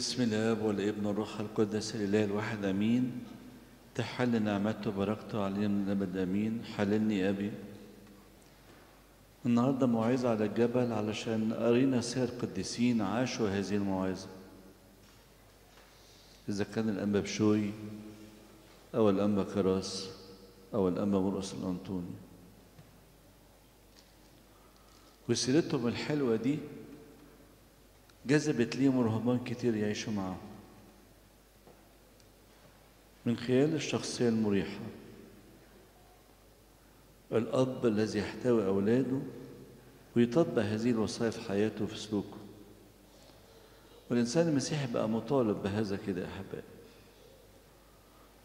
باسم الاب والابن والروح القدس الإله الواحد آمين. تحل نعمته وبركته علينا من الابد آمين. حللني أبي. النهارده موعظه على الجبل علشان قرينا سير قديسين عاشوا هذه الموعظه إذا كان الأنبا بشوي أو الأنبا كراس أو الأنبا مرقس الأنطوني. وسيرتهم الحلوة دي جذبت ليهم رهبان كتير يعيشوا معاهم. من خلال الشخصية المريحة. الأب الذي يحتوي أولاده ويطبق هذه الوصايا في حياته وفي سلوكه. والإنسان المسيحي بقى مطالب بهذا كده يا أحبائي.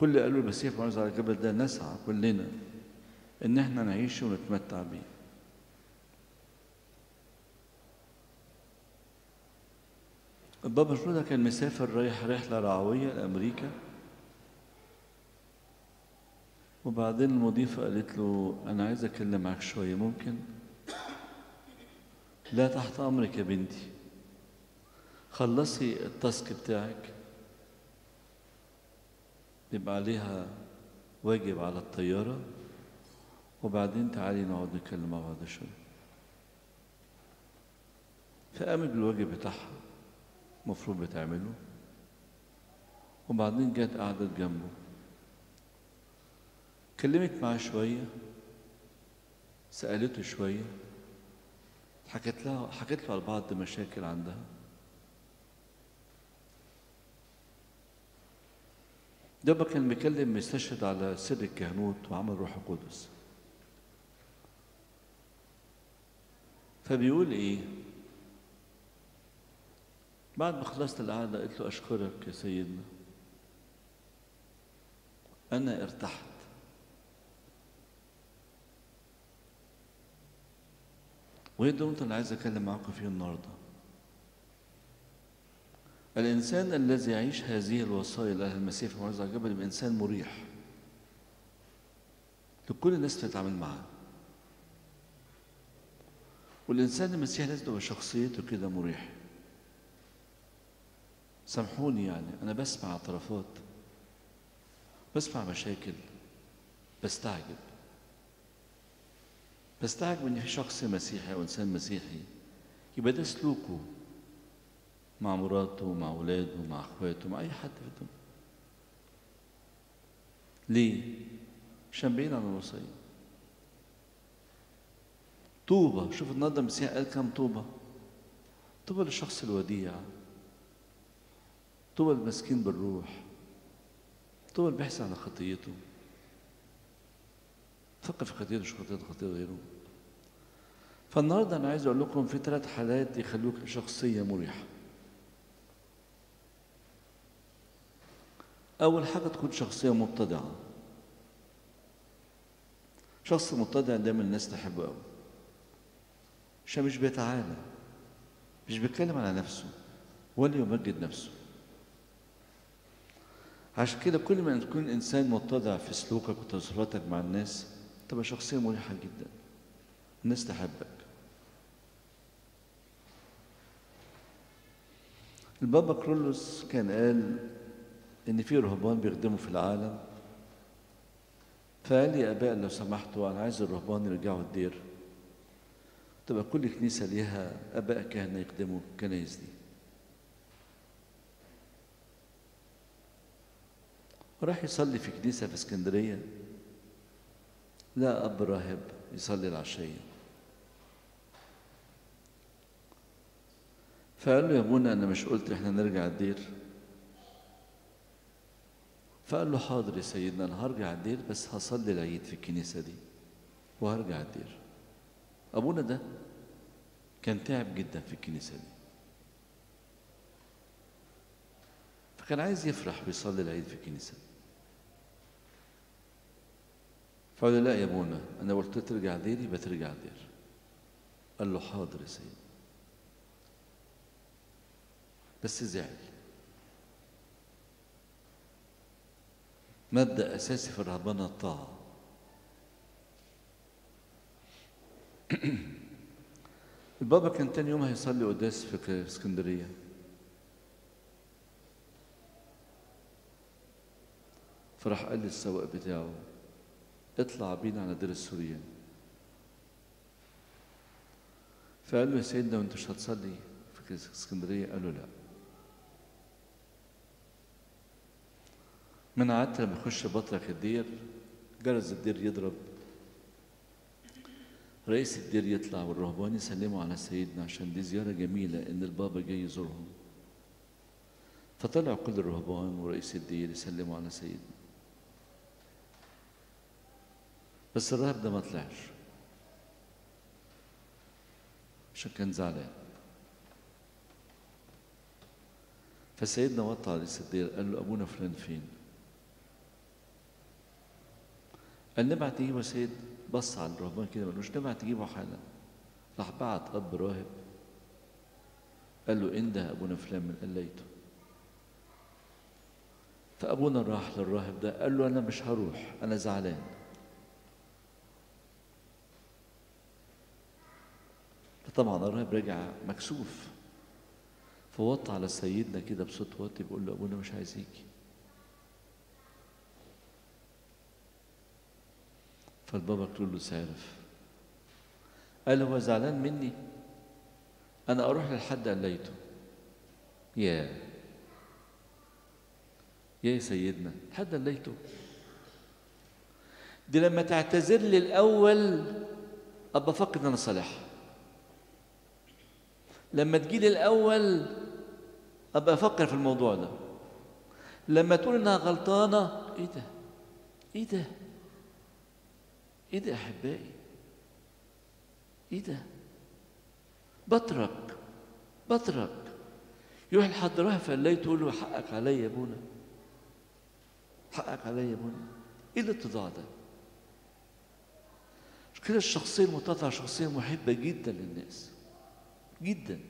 كل اللي قالوا المسيح موعظة على الجبل ده نسعى كلنا إن إحنا نعيش ونتمتع بيه. البابا شنودة كان مسافر رايح رحلة رعوية لأمريكا. وبعدين المضيفة قالت له أنا عايز أتكلم معاك شوية ممكن؟ لا تحت أمرك يا بنتي. خلصي التاسك بتاعك. يبقى عليها واجب على الطيارة. وبعدين تعالي نقعد نتكلم مع بعض شوية. فقامت بالواجب بتاعها. المفروض بتعمله. وبعدين جت قعدت جنبه. كلمت معاه شوية سألته شوية حكت له حكت له على بعض مشاكل عندها. ده كان بيكلم مستشهد على سر الكهنوت وعمل روح القدس. فبيقول إيه؟ بعد ما خلصت القعدة قلت له أشكرك يا سيدنا. أنا ارتحت. وهي النقطة اللي عايز أتكلم معاكم فيه النهاردة. الإنسان الذي يعيش هذه الوصايا لأهل المسيح في موعظة الجبل يبقى إنسان مريح. لكل الناس تتعامل معاه. والإنسان المسيحي لازم تبقى شخصيته كده مريح سامحوني يعني أنا بسمع اعترافات بسمع مشاكل بستعجب. بستعجب إن في شخص مسيحي أو إنسان مسيحي يبقى ده سلوكه مع مراته مع أولاده مع أخواته مع أي حد في الدنيا. ليه؟ عشان بعيد عن الوصية. طوبة شوف النهارده المسيح قال كم طوبة؟ طوبة للشخص الوديع. طوبى المسكين بالروح. اللي بيحسن على خطيته. فكر في خطيته مش خطيته خطيته غيره. فالنهاردة أنا عايز أقول لكم في ثلاث حالات يخلوك شخصية مريحة. أول حاجة تكون شخصية مبتدعة. شخص مبتدع دايما الناس تحبه قوي عشان مش بيتعالى مش بيتكلم على نفسه ولا يمجد نفسه. عشان كده كل ما تكون إنسان متضع في سلوكك وتصرفاتك مع الناس تبقى شخصية مريحة جدا. الناس تحبك. البابا كرولوس كان قال إن في رهبان بيخدموا في العالم. فقال لي يا أباء لو سمحتوا أنا عايز الرهبان يرجعوا الدير. تبقى كل كنيسة ليها أباء كهنة يخدموا الكنايس دي. راح يصلي في كنيسة في اسكندرية؟ لا أب راهب يصلي العشية. فقال له يا ابونا أنا مش قلت إحنا نرجع الدير؟ فقال له حاضر يا سيدنا أنا هرجع الدير بس هصلي العيد في الكنيسة دي وهرجع الدير. أبونا ده كان تعب جدا في الكنيسة دي. فكان عايز يفرح ويصلي العيد في الكنيسة. فقال له لا يا بونا أنا قلت ترجع ديري بترجع ديري قال له حاضر يا سيدي. بس زعل. مبدا أساسي في الرهبنه الطاعة. البابا كان تاني يوم هيصلي قداس في اسكندرية. فراح قال للسواق بتاعه اطلع بينا على دير السوريان فقال له يا سيدنا وانت مش هتصلي؟ في اسكندرية؟ قال له لا. من قعدت لما يخش بطرك الدير جرس الدير يضرب. رئيس الدير يطلع والرهبان يسلموا على سيدنا عشان دي زيارة جميلة إن البابا جاي يزورهم. فطلع كل الرهبان ورئيس الدير يسلموا على سيدنا. بس الراهب ده ما طلعش. عشان كان زعلان؟ فسيدنا وطى على رئيس الدير قال له أبونا فلان فين؟ قال نبعت تجيبه سيد. بص على الرهبان كده ملوش نبعت تجيبه حالا. راح بعت أب راهب قال له انده أبونا فلان من قليته فأبونا راح للراهب ده قال له أنا مش هروح أنا زعلان. فطبعا الراهب رجع مكسوف. فوطى على سيدنا كده بصوت واطي بيقول له أبونا مش عايز يجي. فالبابا قال له سعرف قال هو زعلان مني؟ أنا أروح للحد قليته يا يا سيدنا حد قليته دي لما تعتذر لي الأول أبقى إن أنا صالح لما تجيلي الأول أبقى أفكر في الموضوع ده. لما تقول إنها غلطانة إيه ده؟ إيه ده؟ إيه ده يا أحبائي؟ إيه ده؟ بترك بترك يروح لحد راح فلاي تقول له حقك عليا يا ابونا حقك عليا يا ابونا إيه الاتضاع ده؟ كده الشخصية المتضعه شخصية محبة جدا للناس. جدا.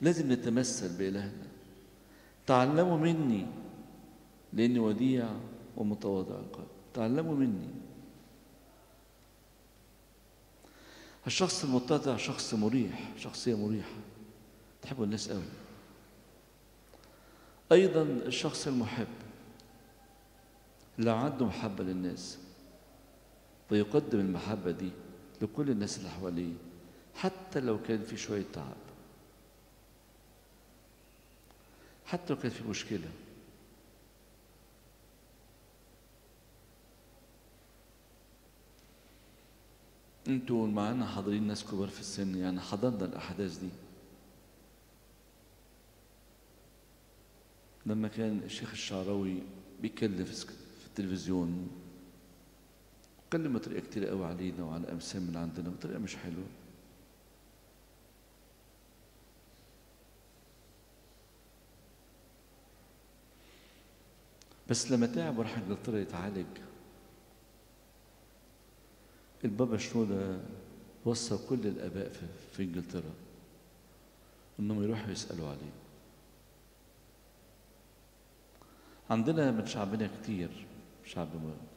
لازم نتمثل بإلهنا. تعلموا مني لأني وديع ومتواضع القلب تعلموا مني. الشخص المتضع شخص مريح شخصية مريحة. تحب الناس قوي. أيضا الشخص المحب. اللي عنده محبة للناس. ويقدم المحبة دي لكل الناس اللي حواليه حتى لو كان في شوية تعب. حتى لو كان في مشكلة. أنتوا معانا حاضرين ناس كبار في السن يعني حضرنا الأحداث دي. لما كان الشيخ الشعراوي بيتكلم في التلفزيون اتكلم بطريقه كتير قوي علينا وعلى امثال من عندنا بطريقة مش حلوة. بس لما تعب وراح إنجلترا يتعالج البابا شنودة وصى كل الآباء في, في إنجلترا إنهم يروحوا يسألوا عليه. عندنا من شعبنا كتير شعب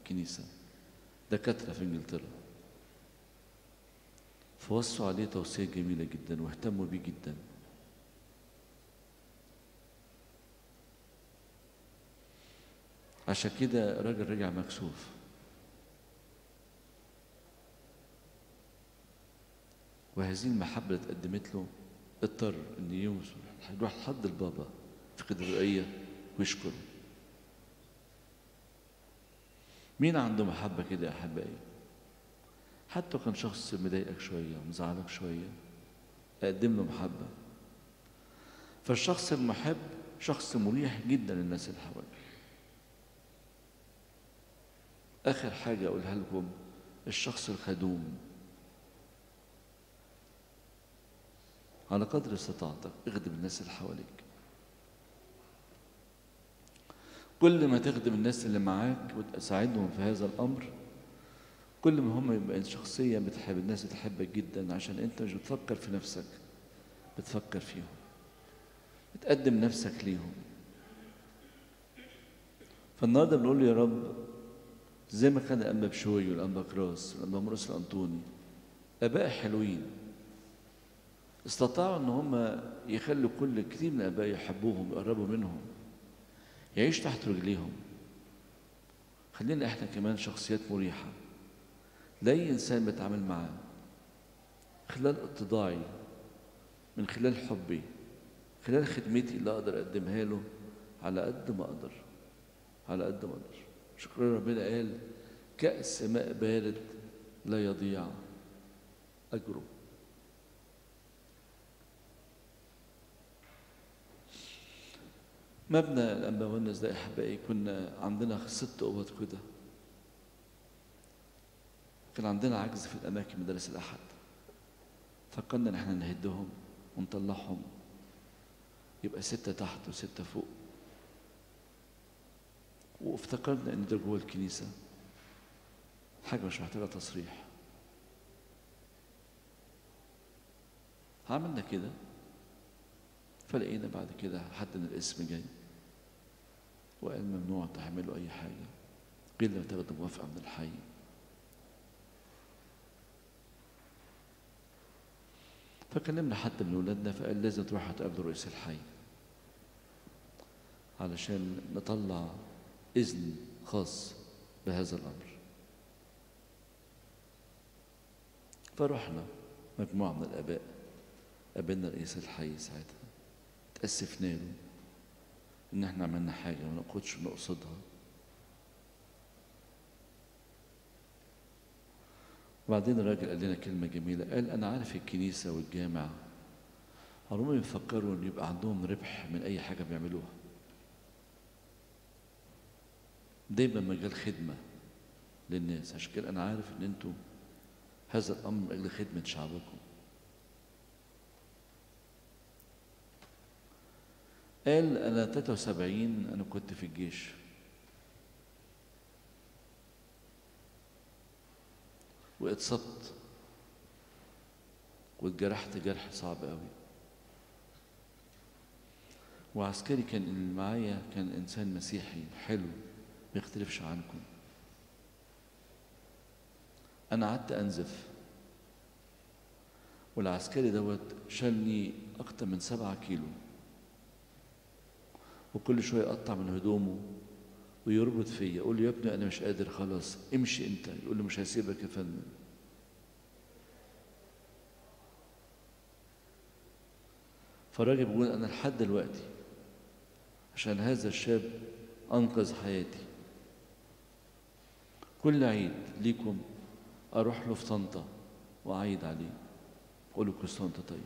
الكنيسة. دكاترة في إنجلترا. فوصوا عليه توصية جميلة جدا واهتموا بيه جدا. عشان كده راجل رجع مكسوف. وهذه المحبة اللي اتقدمت له اضطر إن يوصل يروح لحد البابا في قدرية ويشكره. مين عنده محبة كده يا أحبائي؟ حتى كان شخص مضايقك شوية مزعلك شوية أقدم له محبة فالشخص المحب شخص مريح جدا للناس اللي حواليه. آخر حاجة أقولها لكم الشخص الخدوم. على قدر استطاعتك اخدم الناس اللي حواليك. كل ما تخدم الناس اللي معاك وتساعدهم في هذا الأمر كل ما هم يبقى شخصيا بتحب الناس بتحبك جدا عشان أنت مش بتفكر في نفسك بتفكر فيهم بتقدم نفسك ليهم. فالنهاردة بنقول يا رب زي ما كان الأنبا بشوي والأنبا كراس والأنبا مرقس الأنطوني أباء حلوين. استطاعوا إن هم يخلوا كل كتير من الأباء يحبوهم يقربوا منهم. يعيش تحت رجليهم. خلينا إحنا كمان شخصيات مريحة. لأي إنسان بتعامل معاه خلال اتضاعي من خلال حبي خلال خدمتي اللي أقدر أقدمها له على قد ما أقدر. على قد ما أقدر. شكرا ربنا قال كأس ماء بارد لا يضيع أجره. مبنى الأنبا والناس ده أحبائي كنا عندنا ست أوض كده. كان عندنا عجز في الأماكن مدارس الأحد. فكرنا إن إحنا نهدهم ونطلعهم. يبقى ستة تحت وستة فوق. وافتكرنا إن ده جوه الكنيسة. حاجة مش محتاجة تصريح. عملنا كده. فلقينا بعد كده حد من الاسم جاي. وقال ممنوع تعملوا أي حاجة. غير لما تاخدوا موافقة من الحي. فكلمنا حد من ولادنا فقال لازم تروحوا تقابلوا رئيس الحي. علشان نطلع إذن خاص بهذا الأمر. فرحنا مجموعة من الآباء قابلنا رئيس الحي ساعتها. تأسفنا له. إن إحنا عملنا حاجة ما نقصدش نقصدها وبعدين الراجل قال لنا كلمة جميلة قال أنا عارف الكنيسة والجامع. عمرهم يفكروا إن يبقى عندهم ربح من أي حاجة بيعملوها. دايما مجال خدمة للناس. عشان كده أنا عارف إن أنتوا هذا الأمر من أجل خدمة شعبكم. قال أنا 73 أنا كنت في الجيش. واتصبت واتجرحت جرح صعب قوي وعسكري كان اللي معايا كان إنسان مسيحي حلو ما يختلفش عنكم. أنا قعدت أنزف. والعسكري دوت شالني أكتر من سبعة كيلو. وكل شوية يقطع من هدومه ويربط فيا يقول يا ابني أنا مش قادر خلاص امشي أنت. يقول له مش هسيبك يا فندم. فالراجل بيقول أنا لحد دلوقتي عشان هذا الشاب أنقذ حياتي. كل عيد ليكم أروح له في طنطا وأعيد عليه. أقول له كل سنة طيب.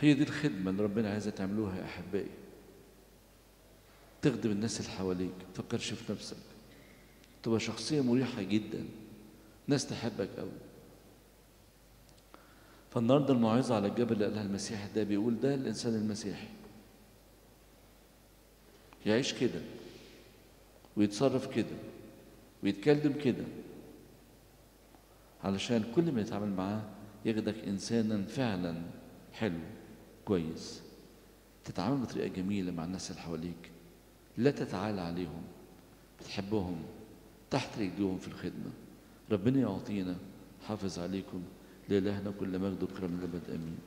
هي دي الخدمة اللي ربنا عايزة تعملوها يا أحبائي. تخدم الناس اللي حواليك ما تفكرش في نفسك. تبقى شخصية مريحة جدا. ناس تحبك قوي فالنهاردة الموعظة على الجبل اللي قالها المسيح ده بيقول ده الإنسان المسيحي. يعيش كده ويتصرف كده ويتكلم كده علشان كل ما يتعامل معاه ياخدك إنسانا فعلا حلو. كويس. تتعامل بطريقة جميلة مع الناس اللي حواليك. لا تتعالى عليهم. بتحبهم. تحت رجلهم في الخدمة. ربنا يعطينا. حافظ عليكم. لإلهنا كل مجد وكرم الأبد. آمين.